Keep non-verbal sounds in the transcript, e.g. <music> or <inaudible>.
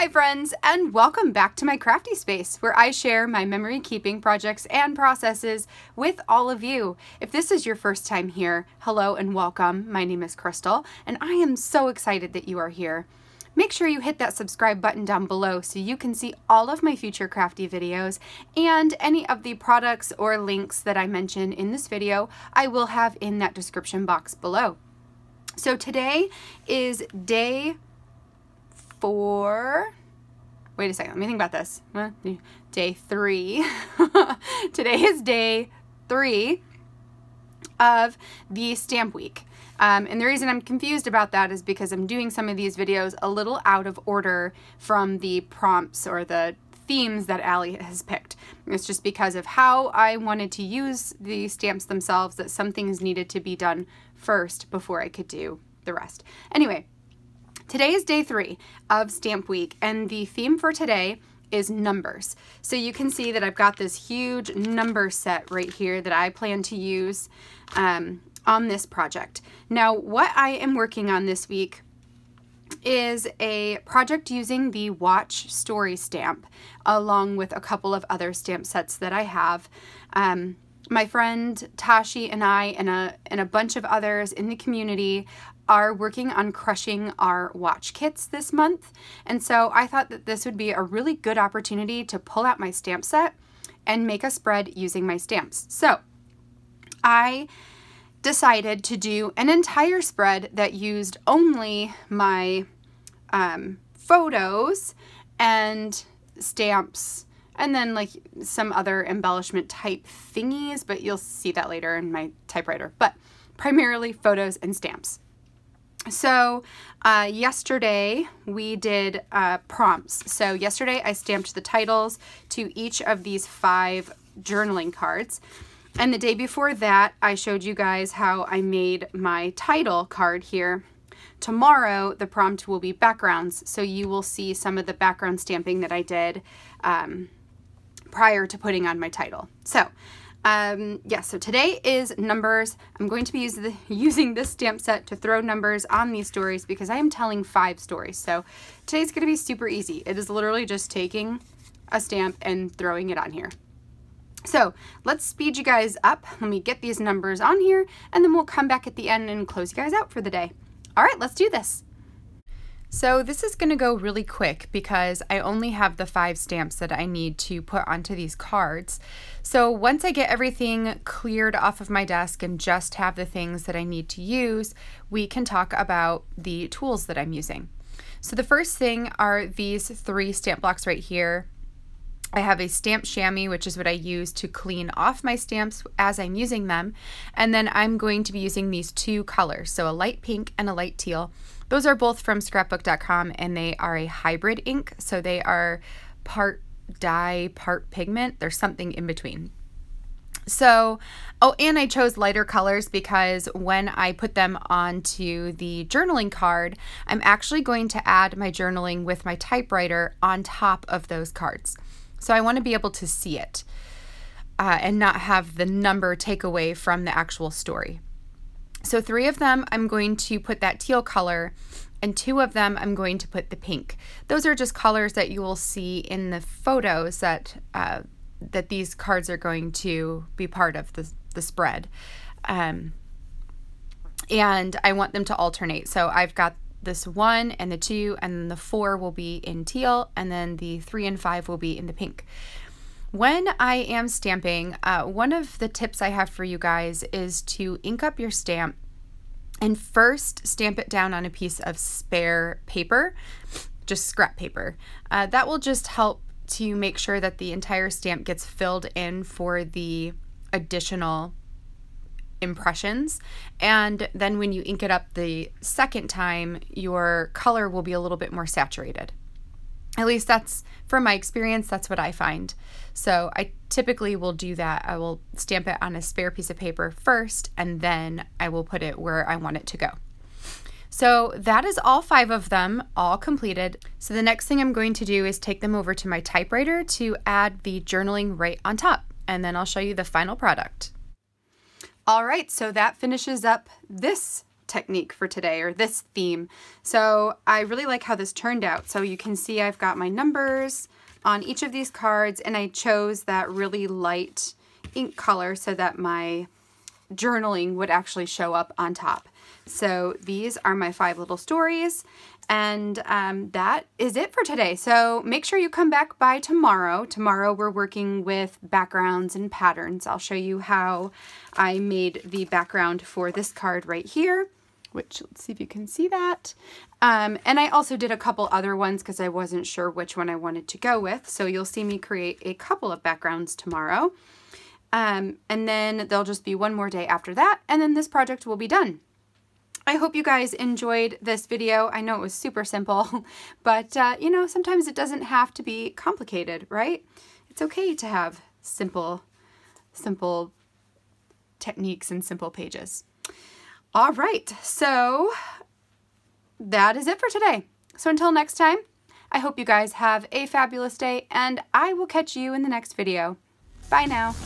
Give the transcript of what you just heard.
Hi friends, and welcome back to my crafty space where I share my memory keeping projects and processes with all of you. If this is your first time here, hello and welcome. My name is Krystal, and I am so excited that you are here. Make sure you hit that subscribe button down below so you can see all of my future crafty videos and any of the products or links that I mention in this video I will have in that description box below. So today is day four. Wait a second, let me think about this. Day three. <laughs> Today is day three of the stamp week. Um, and the reason I'm confused about that is because I'm doing some of these videos a little out of order from the prompts or the themes that Ali has picked. It's just because of how I wanted to use the stamps themselves that some things needed to be done first before I could do the rest. Anyway, Today is day three of Stamp Week, and the theme for today is numbers. So you can see that I've got this huge number set right here that I plan to use um, on this project. Now, what I am working on this week is a project using the Watch Story stamp along with a couple of other stamp sets that I have. Um, my friend Tashi and I and a, and a bunch of others in the community are working on crushing our watch kits this month. And so I thought that this would be a really good opportunity to pull out my stamp set and make a spread using my stamps. So I decided to do an entire spread that used only my um, photos and stamps and then like some other embellishment type thingies, but you'll see that later in my typewriter. But primarily photos and stamps. So uh, yesterday we did uh, prompts. So yesterday I stamped the titles to each of these five journaling cards. And the day before that, I showed you guys how I made my title card here. Tomorrow, the prompt will be backgrounds, so you will see some of the background stamping that I did um, prior to putting on my title. So um, yeah, so today is numbers. I'm going to be the, <laughs> using this stamp set to throw numbers on these stories because I am telling five stories. So today's going to be super easy. It is literally just taking a stamp and throwing it on here. So let's speed you guys up. Let me get these numbers on here and then we'll come back at the end and close you guys out for the day. All right, let's do this. So this is going to go really quick because I only have the five stamps that I need to put onto these cards. So once I get everything cleared off of my desk and just have the things that I need to use, we can talk about the tools that I'm using. So the first thing are these three stamp blocks right here. I have a stamp chamois, which is what I use to clean off my stamps as I'm using them. And then I'm going to be using these two colors, so a light pink and a light teal. Those are both from scrapbook.com and they are a hybrid ink. So they are part dye, part pigment. There's something in between. So, oh, and I chose lighter colors because when I put them onto the journaling card, I'm actually going to add my journaling with my typewriter on top of those cards. So I want to be able to see it uh, and not have the number take away from the actual story. So three of them, I'm going to put that teal color and two of them I'm going to put the pink. Those are just colors that you will see in the photos that uh, that these cards are going to be part of the, the spread. Um, and I want them to alternate. So I've got this one and the two and the four will be in teal and then the three and five will be in the pink. When I am stamping, uh, one of the tips I have for you guys is to ink up your stamp and first stamp it down on a piece of spare paper, just scrap paper. Uh, that will just help to make sure that the entire stamp gets filled in for the additional impressions. And then when you ink it up the second time, your color will be a little bit more saturated. At least that's from my experience, that's what I find. So I typically will do that. I will stamp it on a spare piece of paper first, and then I will put it where I want it to go. So that is all five of them, all completed. So the next thing I'm going to do is take them over to my typewriter to add the journaling right on top, and then I'll show you the final product. All right, so that finishes up this technique for today or this theme. So I really like how this turned out. So you can see I've got my numbers on each of these cards and I chose that really light ink color so that my journaling would actually show up on top. So these are my five little stories and um, that is it for today. So make sure you come back by tomorrow. Tomorrow we're working with backgrounds and patterns. I'll show you how I made the background for this card right here, which let's see if you can see that. Um, and I also did a couple other ones because I wasn't sure which one I wanted to go with. So you'll see me create a couple of backgrounds tomorrow. Um, and then there'll just be one more day after that, and then this project will be done. I hope you guys enjoyed this video. I know it was super simple, <laughs> but uh, you know, sometimes it doesn't have to be complicated, right? It's okay to have simple, simple techniques and simple pages. All right, so that is it for today. So until next time, I hope you guys have a fabulous day and I will catch you in the next video. Bye now.